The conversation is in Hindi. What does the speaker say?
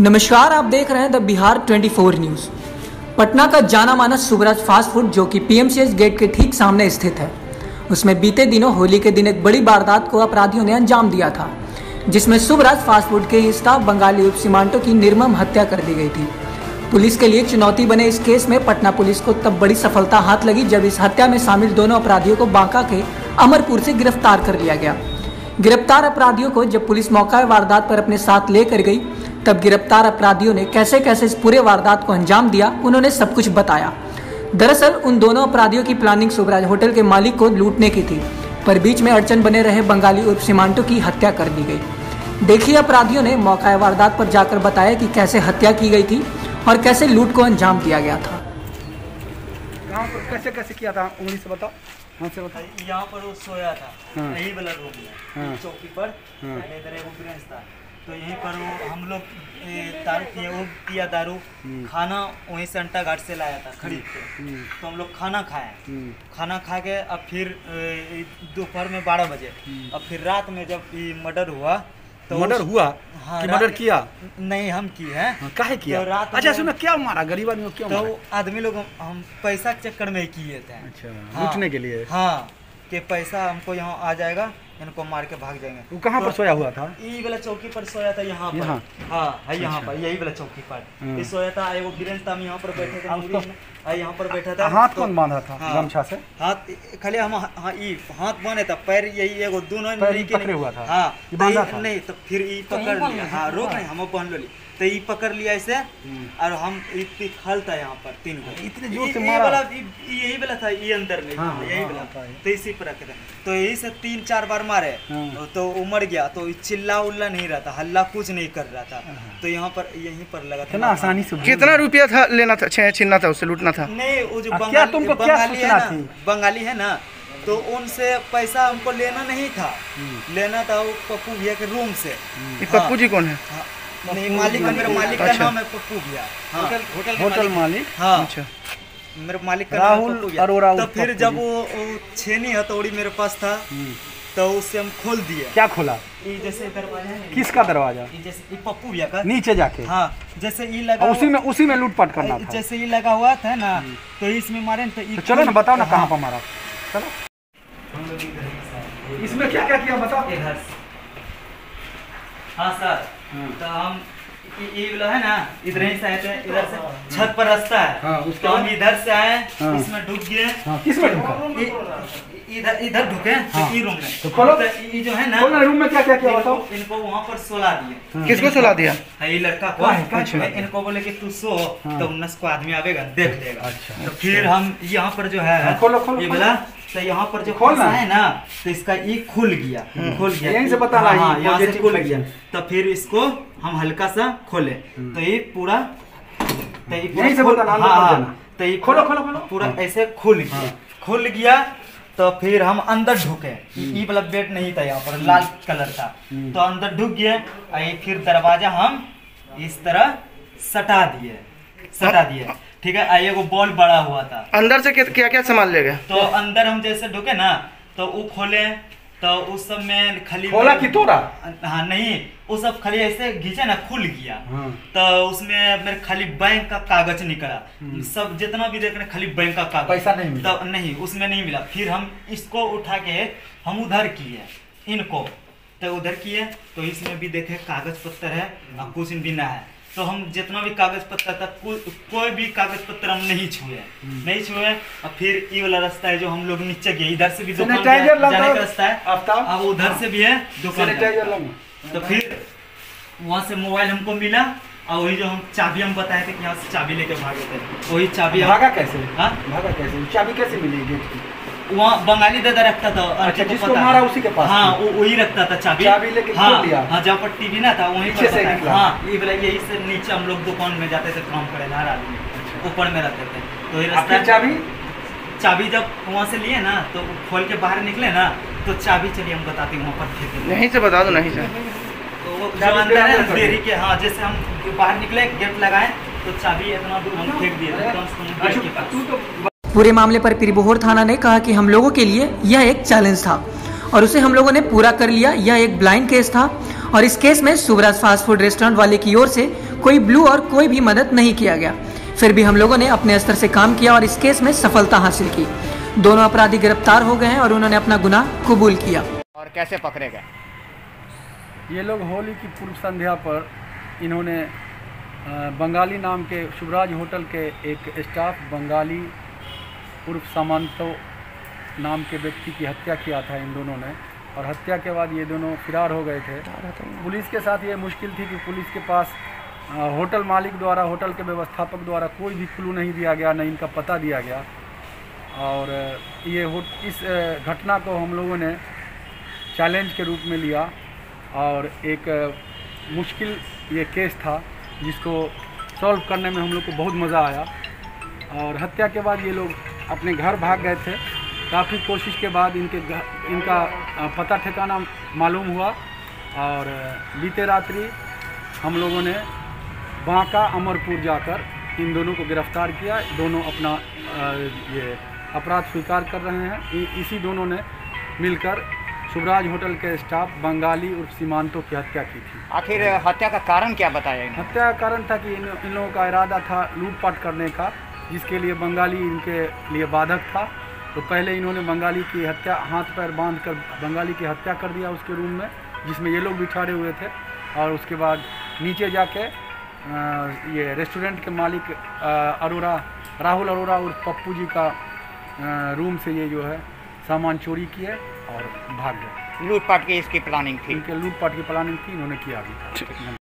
नमस्कार, आप देख रहे हैं द बिहार 24 न्यूज़। पटना का जाना माना सुबराज फास्ट फ़ूड, जो कि पीएमसीएच गेट के ठीक सामने स्थित है। उसमें बीते दिनों होली के दिन एक बड़ी वारदात को अपराधियों ने अंजाम दिया था, जिसमें सुबराज फास्ट फ़ूड के स्टाफ बंगाली उप सीमांटो की निर्मम हत्या कर दी गई थी। पुलिस के लिए चुनौती बने इस केस में पटना पुलिस को तब बड़ी सफलता हाथ लगी, जब इस हत्या में शामिल दोनों अपराधियों को बांका के अमरपुर से गिरफ़्तार कर लिया गया। गिरफ़्तार अपराधियों को जब पुलिस मौका वारदात पर अपने साथ लेकर गई तब गिरफ़्तार अपराधियों ने कैसे कैसे इस पूरे वारदात को अंजाम दिया उन्होंने सब कुछ बताया दरअसल उन दोनों अपराधियों की प्लानिंग शुभराज होटल के मालिक को लूटने की थी पर बीच में अड़चन बने रहे बंगाली उर्फ़ सीमांटो की हत्या कर दी गई देखिए अपराधियों ने मौका वारदात पर जाकर बताया कि कैसे हत्या की गई थी और कैसे लूट को अंजाम दिया गया था कैसे कैसे किया था उंगली से बताओ हाँ से बताओ यहाँ पर वो सोया था हाँ। यही वाला रूम में हाँ। चौकी पर हाँ। पहले इधर ब्रेंच था तो यहीं पर वो हम लोग दारू पिए वो पिया दारू खाना वहीं से अंटा घाट से लाया था खरीद के। हम्म, तो हम लोग खाना खाए। हम्म, खाना खा के अब फिर दोपहर में बारह बजे। अब फिर रात में जब ये मर्डर हुआ तो मर्डर हुआ? हाँ, कि मर्डर किया? नहीं हम की है। हाँ, काहे किया? तो रात अच्छा सुनो क्या मारा? गरीब आदमी क्यों तो आदमी लोग हम- हम पैसा के चक्कर में किए थे। अच्छा हाँ। लूटने के लिए? हाँ कि पैसा हमको यहाँ आ जाएगा। इनको मार के भाग जाएँगे। वो कहाँ पर तो सोया हुआ था? ई वाला चौकी पर सोया था यहाँ पर। हाँ है यहाँ अच्छा। पर यही वाला चौकी पर। हाँ। ये सोया था एगो गिरेंज था यहाँ पर बैठे थे हाँ, आ, यहाँ पर बैठा था। हाथ तो- कौन बांधा था? हाँ। गमछा से? हाथ खाली हम हाँ ई हाथ बांधे था पैर यही एगो दोनों ही पकड़े हुआ था? हाँ तो बांधा था? नहीं तो फिर ई पकड़ लिया। हाँ रोक नहीं हम बाँध ली। तो ई पकड़ लिया ऐसे और हम इतनी खल था यहाँ पर तीन को। इतने ज़ोर से मारा? वाला यही वाला था ये अंदर में हाँ, हाँ, यही हाँ, वाला। हाँ, तो इसी पर रखे थे। तो यही से तीन चार बार मारे हाँ। तो वो मर गया तो चिल्ला उल्ला नहीं रहा था हल्ला कुछ नहीं कर रहा था। तो यहाँ पर यहीं पर लगा था आसानी से कितना रुपया था लेना था छीनना था उससे लूटना था? नहीं वो जो बंगाली बंगाली है ना बंगाली है ना तो उनसे पैसा हमको लेना नहीं था। हम्म। लेना था वो पप्पू भैया के रूम से। पप्पू जी कौन है? हाँ, नहीं मालिक का मेरे मालिक। का अच्छा। नाम है पप्पू भैया। हाँ, होटल मालिक। हाँ। अच्छा। मेरे मालिक का नाम राहुल। अरोड़ा तो फिर जब वो वो छेनी हथौड़ी मेरे पास था हम्म, तो उससे हम खोल दिए। क्या खोला? ये जैसे दरवाज़ा किसका दरवाज़ा? जैसे पप्पू भैया का। नीचे जाके? हाँ जैसे ये लगा उसी में उसी में लूटपाट करना था। जैसे ये लगा हुआ था ना तो इसमें मारे तो तो चलो ना बताओ ना हाँ, कहाँ पर मारा। चलो। इसमें क्या क्या किया बताओ। हाँ सर। हाँ। तो हम ये- ये वाला है ना इधर ही से आए थे इधर से छत पर रास्ता है। हाँ, उसके तो हम इधर से आए हाँ। इसमें ढुक गए। हाँ किसमें इधर इधर ढुके हाँ। तो रूम में। तो ये जो है ना रूम में क्या क्या किया इनको बताओ? इनको वहाँ पर सोला दिए। किसको सुला दिया? ये लड़का को? इनको बोले कि तू सो हाँ। तो उन्नीस को आदमी आवेगा देख लेगा अच्छा, तो फिर हम यहाँ पर जो है हाँ, खोलो, खोलो, ये बोला तो यहाँ पर जो खोलना है? ना तो इसका ये खुल गया। खुल गया। यहीं से बताना, हाँ, ये यहाँ से खुल गया। तो फिर इसको हम हल्का सा खोले। तो ये पूरा तो ये यहीं से बताना, हाँ, हाँ। तो ये खोलो, खोलो, खोलो। पूरा हाँ। ऐसे खुल गया। खुल गया तो फिर हम अंदर ढुके। ये वाला बेड नहीं था यहाँ पर लाल कलर था तो अंदर ढुक गए और फिर दरवाज़ा हम इस तरह सटा दिए। सटा दिए। ठीक है और एगो बॉल बड़ा हुआ था। अंदर से क्या क्या सामान ले गए? तो अंदर हम जैसे ढुके ना तो वो खोले तो उस सब में खाली खोला कि तोड़ा? हाँ नहीं वो सब खाली ऐसे घींचे ना खुल गया। हाँ। तो उसमें मेरे खाली बैंक का कागज़ निकला। सब जितना भी देख रहे खाली बैंक का कागज़। पैसा नहीं मिला। तो नहीं उसमें नहीं मिला। फिर हम इसको उठा के हम उधर किए इनको। तो उधर किए तो इसमें भी देखे कागज़ पत्थर है और कुछ बिना है। तो हम जितना भी कागज़ पत्तर था को, कोई भी कागज़ पत्र हम नहीं छुए। नहीं छुए और फिर ये वाला रास्ता है जो हम लोग नीचे गए। इधर से भी दुकान जाने का रास्ता है। अब उधर से भी है दुकान। तो फिर वहाँ से मोबाइल हमको मिला और वही जो हम चाबी हम बताए थे कि यहाँ से चाबी लेके भागे थे। वही चाबी भागा कैसे? हाँ? भागा कैसे? चाबी कैसे मिली गेट की? वहाँ बंगाली दादा रखता था अच्छा, जिसको पता मारा उसी के पास हाँ वही रखता था चाबी। चाबी लेके हाँ, दिया। हाँ जहाँ पर टीवी ना था वहीं पर से है। ये यही से नीचे हम लोग दुकान में जाते थे काम करे हर आदमी। ऊपर में रहते थे। तो ये रास्ता चाबी? चाबी जब वहाँ से लिए ना तो खोल के बाहर निकले ना तो चाबी चलिए हम बताते हैं वहाँ पर फेंक यहीं से बता दो नहीं से तो वो जो अंदर है अंदर कर डेयरी दो। के हाँ जैसे हम बाहर निकले गेट लगाए तो चाबी इतना दूर हम फेंक दिए पास। तू तो पूरे मामले पर पिरबोहर थाना ने कहा कि हम लोगों के लिए यह एक चैलेंज था और उसे हम लोगों ने पूरा कर लिया। यह एक ब्लाइंड केस था और इस केस में सुबराज फास्ट फ़ूड रेस्टोरेंट वाले की ओर से कोई ब्लू और कोई भी मदद नहीं किया गया। फिर भी हम लोगों ने अपने स्तर से काम किया और इस केस में सफलता हासिल की। दोनों अपराधी गिरफ़्तार हो गए हैं और उन्होंने अपना गुनाह कबूल किया। और कैसे पकड़े गए? ये लोग होली की पूर्व संध्या पर इन्होंने बंगाली नाम के शुभराज होटल के एक स्टाफ बंगाली उर्फ़ सामंतो नाम के व्यक्ति की हत्या किया था इन दोनों ने। और हत्या के बाद ये दोनों फिरार हो गए थे। पुलिस के साथ ये मुश्किल थी कि पुलिस के पास होटल मालिक द्वारा होटल के व्यवस्थापक द्वारा कोई भी क्लू नहीं दिया गया न इनका पता दिया गया। और ये इस घटना को हम लोगों ने चैलेंज के रूप में लिया। और एक मुश्किल ये केस था जिसको सॉल्व करने में हम लोग को बहुत मज़ा आया। और हत्या के बाद ये लोग अपने घर भाग गए थे। काफ़ी कोशिश के बाद इनके इनका पता ठिकाना मालूम हुआ और बीते रात्रि हम लोगों ने बांका अमरपुर जाकर इन दोनों को गिरफ़्तार किया। दोनों अपना ये अपराध स्वीकार कर रहे हैं। इसी दोनों ने मिलकर शुभराज होटल के स्टाफ बंगाली उर्फ़ सीमांतों की हत्या की थी। आखिर हत्या का कारण क्या बताया हत्या का कारण था कि इन, इन लोगों का इरादा था लूटपाट करने का। जिसके लिए बंगाली इनके लिए बाधक था। तो पहले इन्होंने बंगाली की हत्या हाथ पैर बाँध कर बंगाली की हत्या कर दिया उसके रूम में जिसमें ये लोग भी ठहरे हुए थे। और उसके बाद नीचे जाके ये रेस्टोरेंट के मालिक अ, अरोड़ा राहुल अरोड़ा और पप्पू जी का रूम से ये जो है सामान चोरी किए और भाग गए। लूटपाट की इसकी प्लानिंग थी। इनके लूटपाट की प्लानिंग थी इन्होंने किया भी